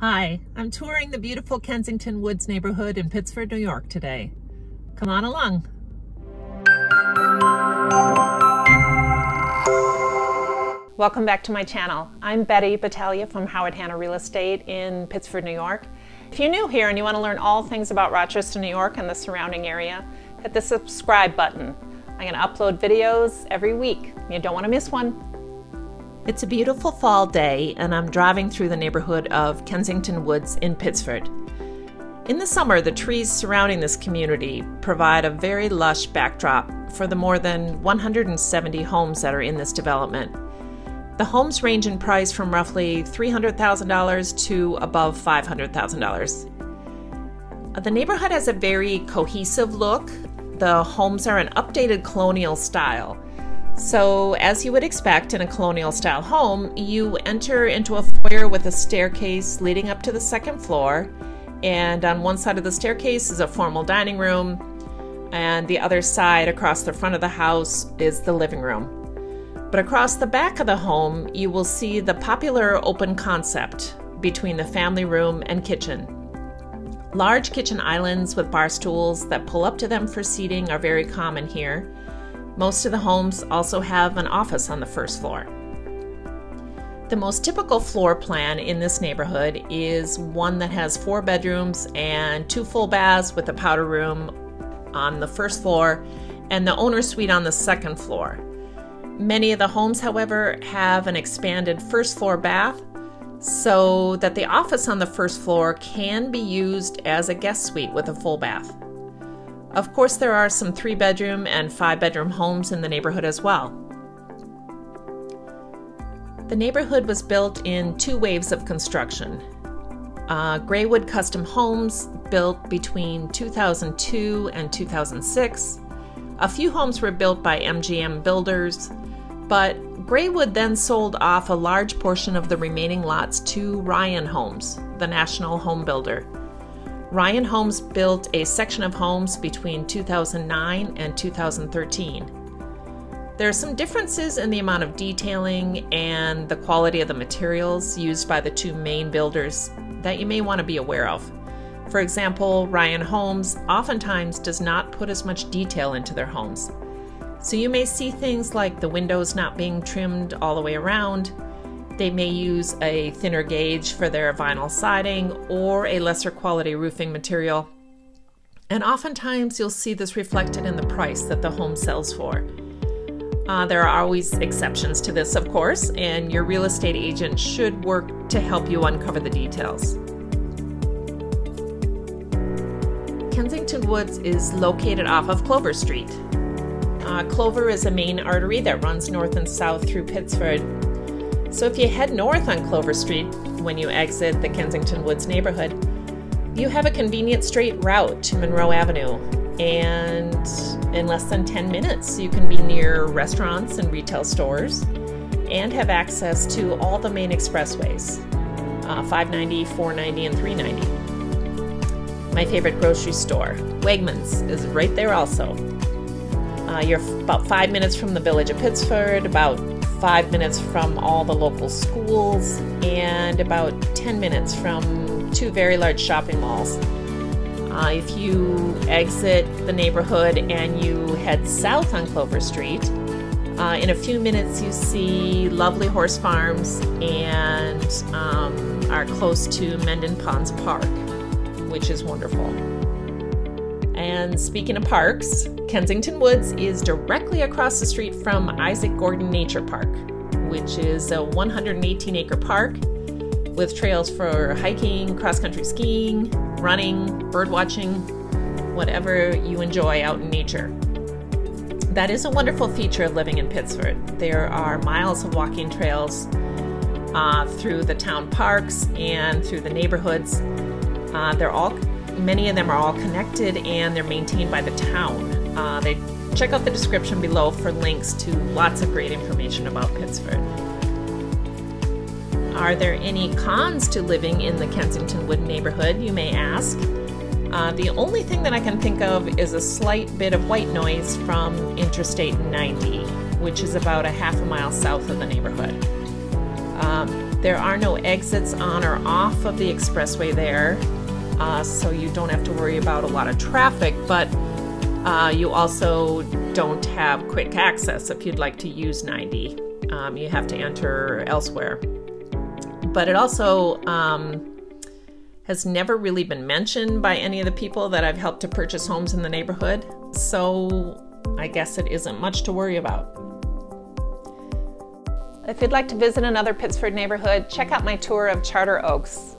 Hi, I'm touring the beautiful Kensington Woods neighborhood in Pittsford, New York today. Come on along. Welcome back to my channel. I'm Betty Battaglia from Howard Hanna Real Estate in Pittsford, New York. If you're new here and you want to learn all things about Rochester, New York and the surrounding area, hit the subscribe button. I'm going to upload videos every week. You don't want to miss one. It's a beautiful fall day, and I'm driving through the neighborhood of Kensington Woods in Pittsford. In the summer, the trees surrounding this community provide a very lush backdrop for the more than 170 homes that are in this development. The homes range in price from roughly $300,000 to above $500,000. Uh, the neighborhood has a very cohesive look. The homes are an updated colonial style so, as you would expect in a colonial style home, you enter into a foyer with a staircase leading up to the second floor. And on one side of the staircase is a formal dining room, and the other side, across the front of the house, is the living room. But across the back of the home, you will see the popular open concept between the family room and kitchen. Large kitchen islands with bar stools that pull up to them for seating are very common here most of the homes also have an office on the first floor. The most typical floor plan in this neighborhood is one that has four bedrooms and two full baths with a powder room on the first floor and the owner suite on the second floor. Many of the homes, however, have an expanded first floor bath so that the office on the first floor can be used as a guest suite with a full bath. Of course, there are some three bedroom and five bedroom homes in the neighborhood as well. The neighborhood was built in two waves of construction. Uh, Graywood Custom Homes, built between 2002 and 2006. A few homes were built by MGM Builders, but Graywood then sold off a large portion of the remaining lots to Ryan Homes, the national home builder. Ryan Homes built a section of homes between 2009 and 2013. There are some differences in the amount of detailing and the quality of the materials used by the two main builders that you may want to be aware of. For example, Ryan Homes oftentimes does not put as much detail into their homes. So you may see things like the windows not being trimmed all the way around, they may use a thinner gauge for their vinyl siding or a lesser quality roofing material. And oftentimes you'll see this reflected in the price that the home sells for. Uh, there are always exceptions to this, of course, and your real estate agent should work to help you uncover the details. Kensington Woods is located off of Clover Street. Uh, Clover is a main artery that runs north and south through Pittsford so if you head north on Clover Street when you exit the Kensington Woods neighborhood, you have a convenient straight route to Monroe Avenue. And in less than 10 minutes, you can be near restaurants and retail stores and have access to all the main expressways uh, 590, 490, and 390. My favorite grocery store, Wegmans, is right there also. Uh, you're about five minutes from the village of Pittsford, about five minutes from all the local schools, and about 10 minutes from two very large shopping malls. Uh, if you exit the neighborhood and you head south on Clover Street, uh, in a few minutes you see lovely horse farms and um, are close to Mendon Ponds Park, which is wonderful. And speaking of parks, Kensington Woods is directly across the street from Isaac Gordon Nature Park, which is a 118 acre park with trails for hiking, cross country skiing, running, bird watching, whatever you enjoy out in nature. That is a wonderful feature of living in Pittsford. There are miles of walking trails uh, through the town parks and through the neighborhoods. Uh, they're all, many of them are all connected and they're maintained by the town. Uh, they check out the description below for links to lots of great information about Pittsford. Are there any cons to living in the Kensington Wood neighborhood, you may ask? Uh, the only thing that I can think of is a slight bit of white noise from Interstate 90, which is about a half a mile south of the neighborhood. Um, There are no exits on or off of the expressway there, uh, so you don't have to worry about a lot of traffic, but uh, you also don't have quick access if you'd like to use 90. Um, you have to enter elsewhere. But it also um, has never really been mentioned by any of the people that I've helped to purchase homes in the neighborhood, so I guess it isn't much to worry about. If you'd like to visit another Pittsford neighborhood, check out my tour of Charter Oaks.